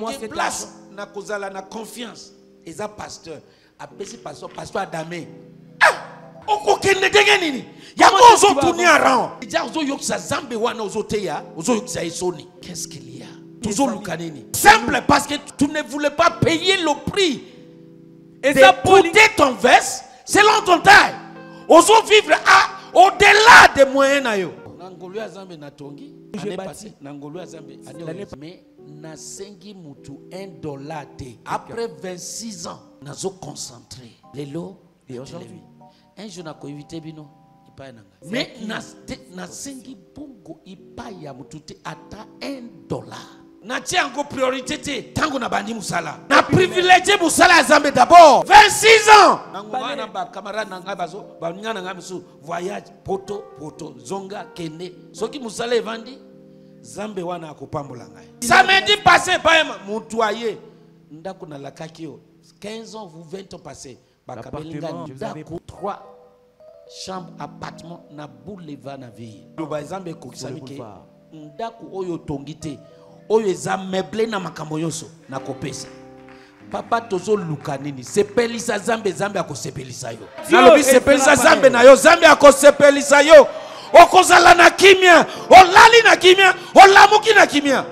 Moi cet place na kozala na confiance. Eza pasteur. Apesi pasteur pasteur adame. Ah! Okokende ndenge nini? Yango Comment est-ce que tu vas ozotunia avancer? ran eja ozoyokisa zambe wana ozoteya ozoyokisa ye soni qu'est-ce qu'il y a? Tozoluka nini? Simple parce que tu ne voulais pas payer le prix. Eza d'écouter ton verse selon ton taille. Ozo vivre à au-delà des moyens na yo. Na ngolu ya zambe natongi année passée, na ngolu ya année mais nasengi mutu un dollar te. Après 26 ans nazo concentré. Lelo Et aujourd'hui? un jour nakoyebite bino epai na ngai mais nas- te- nasengi bongo epai ya mutu te ata un dollar. Natie yango priorité te. Ntango na bandi mosala na privilégie mosala ya zambe d'abord. 26 ans. Nango Bale. wana bacamarade na ngai bazo baninga na ngai mosusu voyage poto poto zonga kende. Soki mosala evandi zambe wana akopambola ngai. Samedi passé bayema motu aye ndako nalakaki yo 15 ans vous 20 ans passé bakabeli ngai L'appartement, je vous avais- ndako 3 chambre appartement na boulevard na ville. Loba ekokisami ke ndako oyo otongi te oyo eza meuble na makambo nyonso nakopesa papa tozoluka nini? Sepelisa zambe zambe akosepelisa yo. Nalobi sepelisa na yo zambe akosepelisa yo okozala na kimia olali na kimia olamuki na kimia.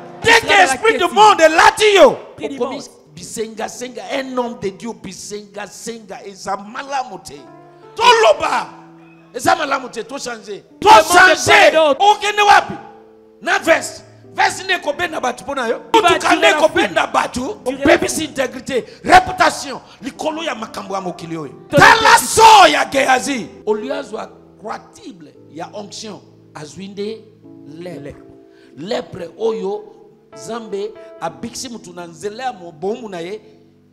Na esprit du monde elati yo. Okomi bisengasenga un homme de dieu bisengasenga eza malamu te toloba! Eza malamu te tochange tochange okende wapi? Na veste veste nde ekobenda bato mpo na yo. Tu vas tuka attirer nde ekobenda bato Tu opebisi intégrité réputation likolo ya makambo ya mokili oyo. Tala so ya gehazi. Olie azwa croitible ya onction. Azwi nde lepre lepre oyo nzambe abikisi mutu na nzela ya mobomu na ye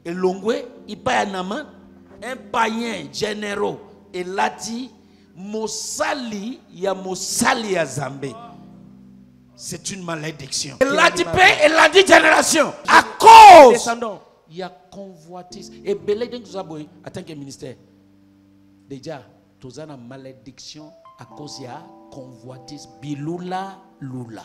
elongwe epai ya naman un païen généraux elati mosali ya mosali ya nzambe c'est une malédiction. Elati mpe elandi génération. À cause ya convoitise. Ebele ndenge toza boye que ministère déjà toza na malédiction à cause ya convoitise. Bilula lula